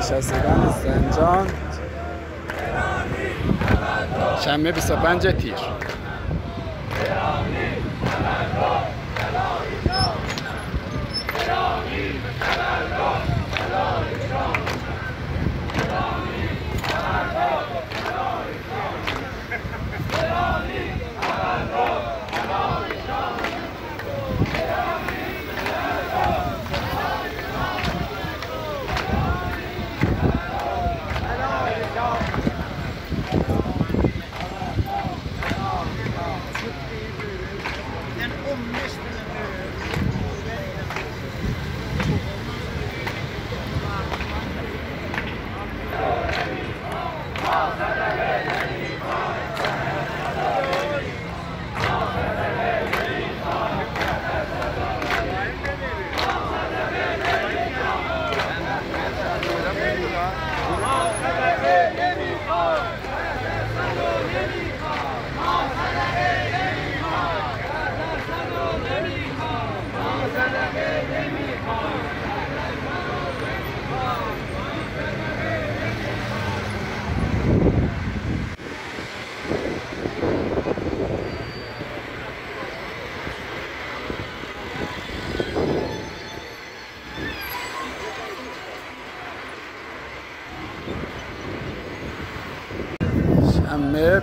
بازنشستگان زنجان شنبه 25 تیر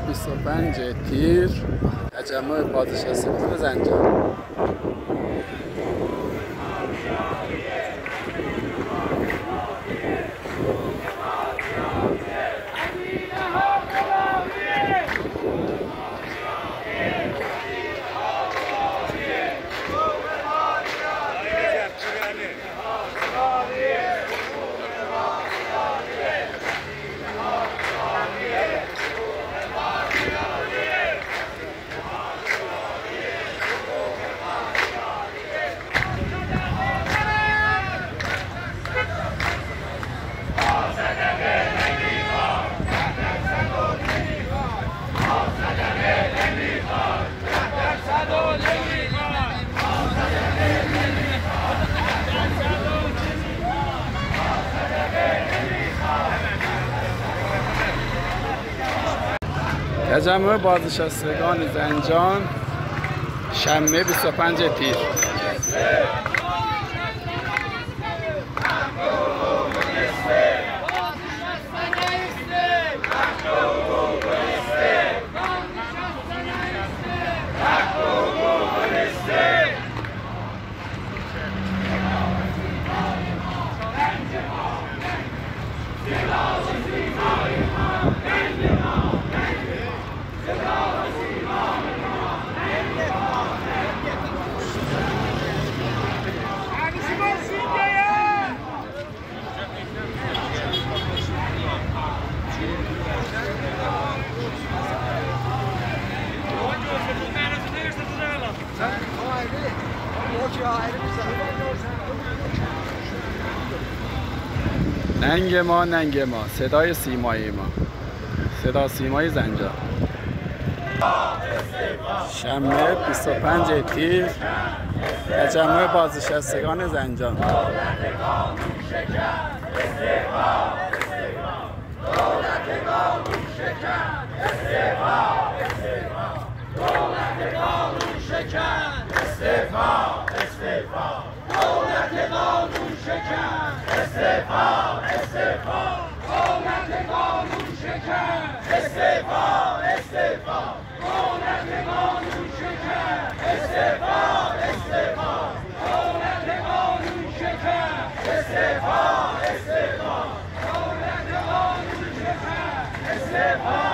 25 تیر. تجمع بازنشستگان زنجان. تجمع بازنشستگان زنجان شنبه 25 تیر ننگ ما ننگ ما. صدای سیمایی ما. صدا سیمای زنجان شنبه 25 تیر تجمع بازنشستگان زنجان. Step up!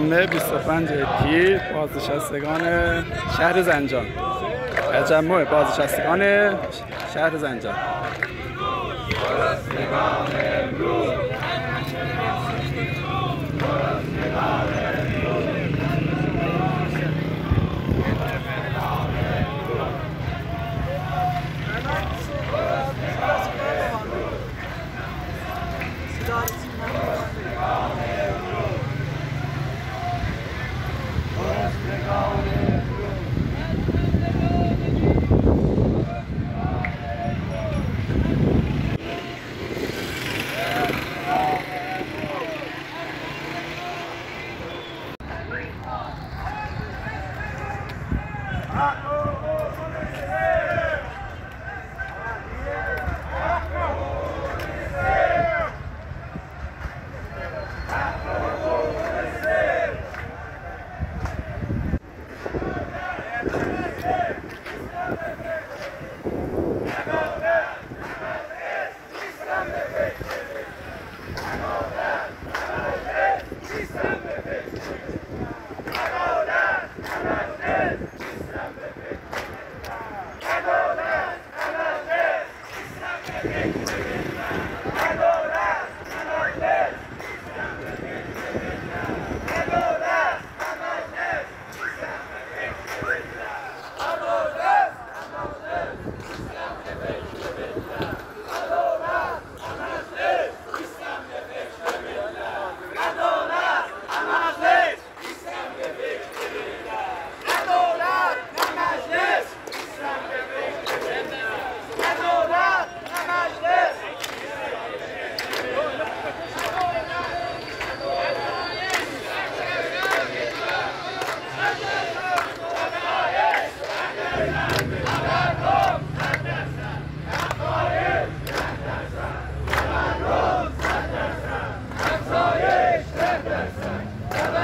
شنبه 25 تیر بازنشستگان شهر زنجان. تجمع بازنشستگان شهر زنجان.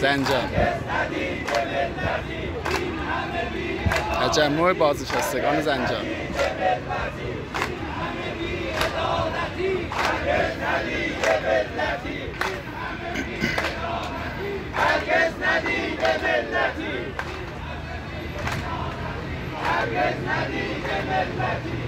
زنجان. تجمع بازنشستگان زنجان. هرگز ندید ملتی هرگز ندید ملتی.